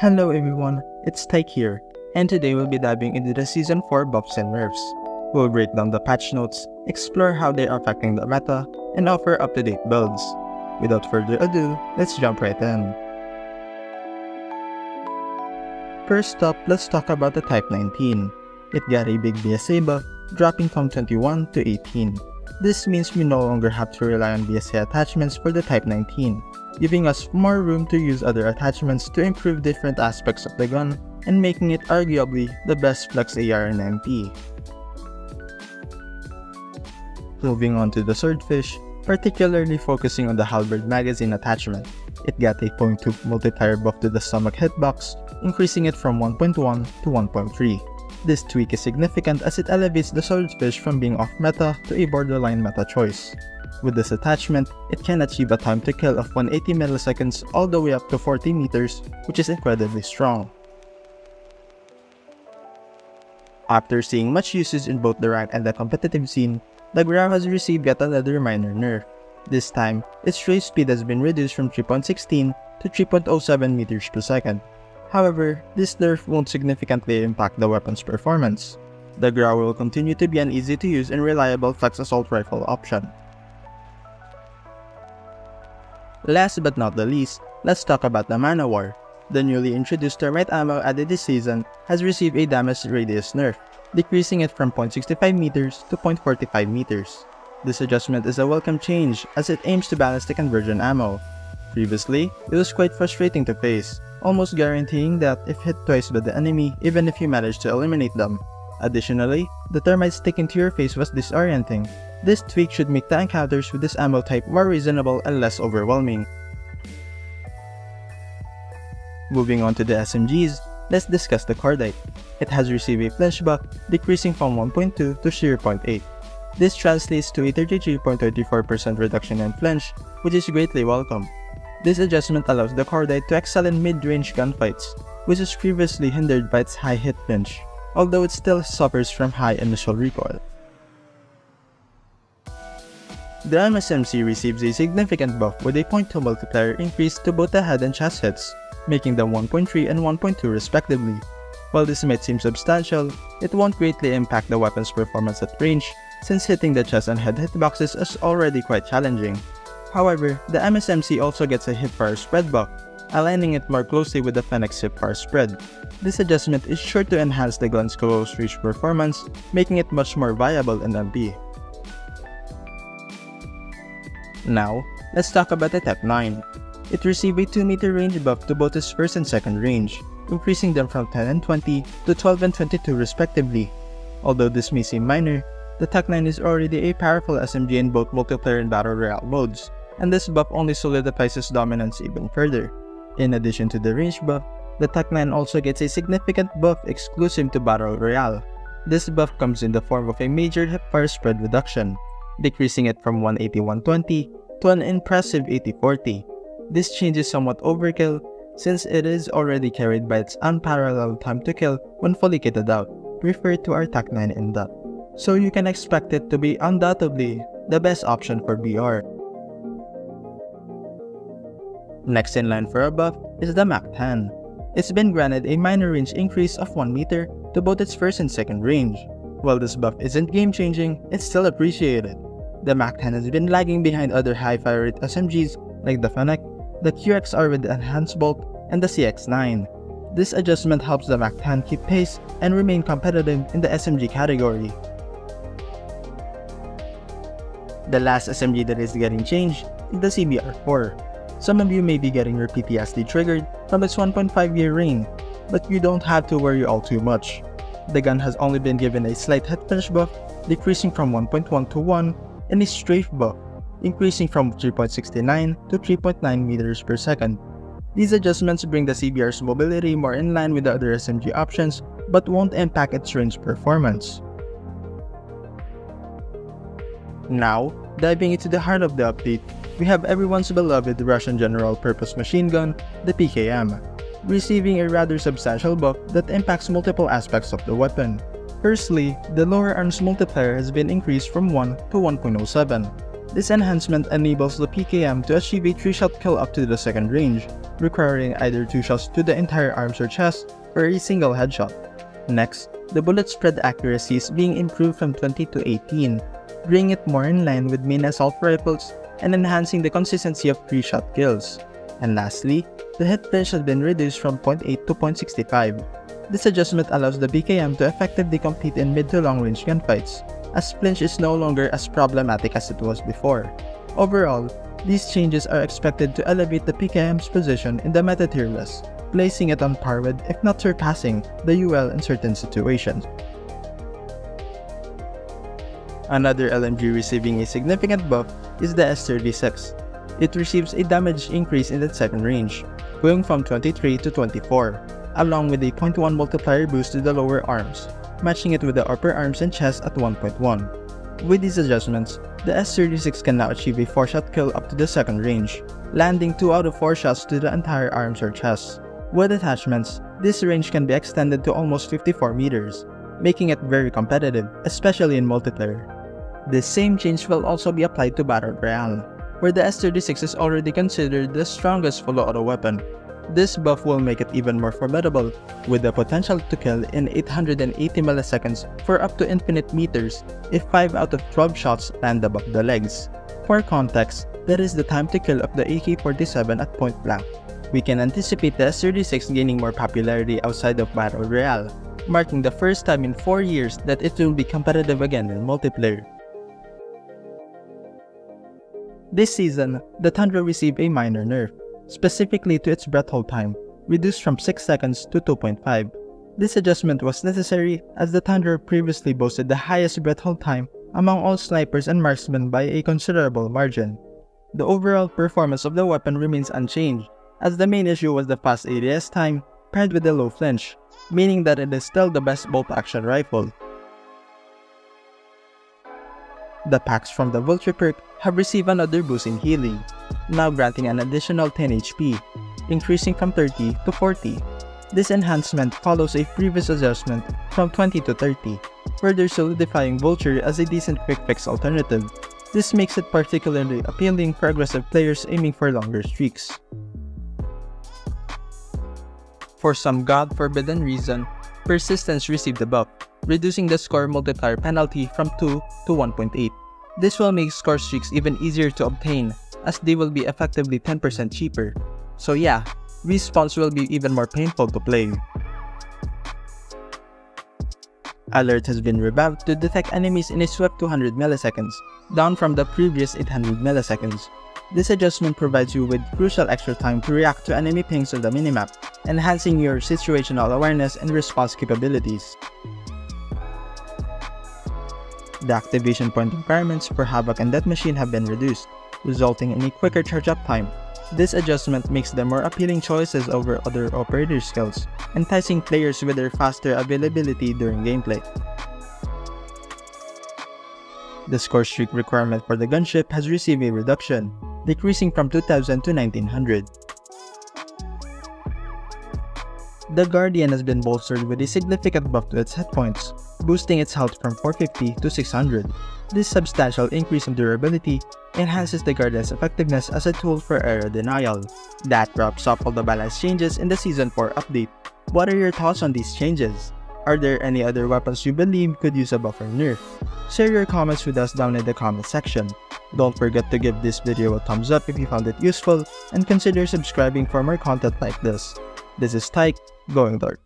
Hello everyone, it's Tych here, and today we'll be diving into the Season 4 buffs and nerfs. We'll break down the patch notes, explore how they are affecting the meta, and offer up-to-date builds. Without further ado, let's jump right in. First up, let's talk about the Type 19. It got a big BSA buff, dropping from 21 to 18. This means we no longer have to rely on BSA attachments for the Type 19, giving us more room to use other attachments to improve different aspects of the gun and making it arguably the best flex AR in MP. Moving on to the Swordfish, particularly focusing on the Halberd magazine attachment. It got a 0.2 multiplier buff to the stomach hitbox, increasing it from 1.1 to 1.3. This tweak is significant as it elevates the Swordfish from being off-meta to a borderline meta choice. With this attachment, it can achieve a time to kill of 180 milliseconds all the way up to 40 meters, which is incredibly strong. After seeing much usage in both the rank and the competitive scene, the Grau has received yet another minor nerf. This time, its strafe speed has been reduced from 3.16 to 3.07 meters per second. However, this nerf won't significantly impact the weapon's performance. The Grau will continue to be an easy to use and reliable flex assault rifle option. Last but not the least, let's talk about the Man-O-War. The newly introduced Thermite ammo added this season has received a damage radius nerf, decreasing it from 0.65 meters to 0.45 meters. This adjustment is a welcome change as it aims to balance the conversion ammo. Previously, it was quite frustrating to face, almost guaranteeing that if hit twice by the enemy even if you manage to eliminate them. Additionally, the thermite sticking to your face was disorienting. This tweak should make the encounters with this ammo type more reasonable and less overwhelming. Moving on to the SMGs, let's discuss the Cordite. It has received a buff, decreasing from 1.2 to 0.8. This translates to a 33.34% reduction in flinch, which is greatly welcome. This adjustment allows the Cordite to excel in mid-range gunfights, which was previously hindered by its high hit flinch, although it still suffers from high initial recoil. The MSMC receives a significant buff with a 0.2 multiplier increase to both the head and chest hits, making them 1.3 and 1.2 respectively. While this might seem substantial, it won't greatly impact the weapon's performance at range since hitting the chest and head hitboxes is already quite challenging. However, the MSMC also gets a hipfire spread buff, aligning it more closely with the Fennec's hipfire spread. This adjustment is sure to enhance the gun's close range performance, making it much more viable in MP. Now, let's talk about the TEC-9. It received a 2 meter range buff to both its first and second range, increasing them from 10 and 20 to 12 and 22 respectively. Although this may seem minor, the TEC-9 is already a powerful SMG in both multiplayer and battle royale modes, and this buff only solidifies its dominance even further. In addition to the range buff, the TEC-9 also gets a significant buff exclusive to battle royale. This buff comes in the form of a major hipfire spread reduction, decreasing it from 180-120 to an impressive 80-40. This change is somewhat overkill since it is already carried by its unparalleled time to kill when fully kitted out, referred to our TEC-9 in that. So you can expect it to be undoubtedly the best option for BR. Next in line for a buff is the MAC-10. It's been granted a minor range increase of 1 meter to both its first and second range. While this buff isn't game-changing, it's still appreciated. The MAC-10 has been lagging behind other high fire rate SMGs like the Fennec, the QXR with the enhanced bolt, and the CX-9. This adjustment helps the MAC-10 keep pace and remain competitive in the SMG category. The last SMG that is getting changed is the CBR-4. Some of you may be getting your PTSD triggered from its 1.5 year reign, but you don't have to worry all too much. The gun has only been given a slight hit flinch buff, decreasing from 1.1 to 1, and a strafe buff, increasing from 3.69 to 3.9 meters per second. These adjustments bring the CBR's mobility more in line with the other SMG options, but won't impact its range performance. Now, diving into the heart of the update, we have everyone's beloved Russian general purpose machine gun, the PKM, receiving a rather substantial buff that impacts multiple aspects of the weapon. Firstly, the lower arms multiplier has been increased from 1 to 1.07. This enhancement enables the PKM to achieve a 3-shot kill up to the second range, requiring either 2 shots to the entire arms or chest or a single headshot. Next, the bullet spread accuracy is being improved from 20 to 18, bringing it more in line with main assault rifles and enhancing the consistency of 3-shot kills. And lastly, the hit flinch has been reduced from 0.8 to 0.65. This adjustment allows the PKM to effectively compete in mid to long range gunfights, as flinch is no longer as problematic as it was before. Overall, these changes are expected to elevate the PKM's position in the meta tier list, placing it on par with, if not surpassing, the UL in certain situations. Another LMG receiving a significant buff is the S36. It receives a damage increase in its second range, going from 23 to 24, along with a 0.1 multiplier boost to the lower arms, matching it with the upper arms and chest at 1.1. With these adjustments, the S36 can now achieve a 4-shot kill up to the second range, landing 2 out of 4 shots to the entire arms or chest. With attachments, this range can be extended to almost 54 meters, making it very competitive, especially in multiplayer. This same change will also be applied to Battle Royale, where the S36 is already considered the strongest full auto weapon. This buff will make it even more formidable, with the potential to kill in 880 milliseconds for up to infinite meters if 5 out of 12 shots land above the legs. For context, that is the time to kill of the AK-47 at point blank we can anticipate the S36 gaining more popularity outside of Battle Royale, marking the first time in 4 years that it will be competitive again in multiplayer. This season, the Tundra received a minor nerf, specifically to its breath hold time, reduced from 6 seconds to 2.5. This adjustment was necessary as the Tundra previously boasted the highest breath hold time among all snipers and marksmen by a considerable margin. The overall performance of the weapon remains unchanged, as the main issue was the fast ADS time paired with the low flinch, meaning that it is still the best bolt-action rifle. The packs from the Vulture perk have received another boost in healing, now granting an additional 10 HP, increasing from 30 to 40. This enhancement follows a previous adjustment from 20 to 30, further solidifying Vulture as a decent quick fix alternative. This makes it particularly appealing for aggressive players aiming for longer streaks. For some god-forbidden reason, Persistence received buff, reducing the score multiplier penalty from 2 to 1.8. This will make score streaks even easier to obtain, as they will be effectively 10% cheaper. So yeah, respawns will be even more painful to play. Alert has been revamped to detect enemies in a swift 200 milliseconds, down from the previous 800 milliseconds. This adjustment provides you with crucial extra time to react to enemy pings on the minimap, enhancing your situational awareness and response capabilities. The activation point requirements for Havoc and Death Machine have been reduced, resulting in a quicker charge-up time. This adjustment makes them more appealing choices over other operator skills, enticing players with their faster availability during gameplay. The score streak requirement for the gunship has received a reduction, decreasing from 2000 to 1900. The Guardian has been bolstered with a significant buff to its hit points, boosting its health from 450 to 600. This substantial increase in durability enhances the Guardian's effectiveness as a tool for area denial. That wraps up all the balance changes in the Season 4 update. What are your thoughts on these changes? Are there any other weapons you believe could use a buff or nerf? Share your comments with us down in the comment section. Don't forget to give this video a thumbs up if you found it useful and consider subscribing for more content like this. This is Tych, going dark.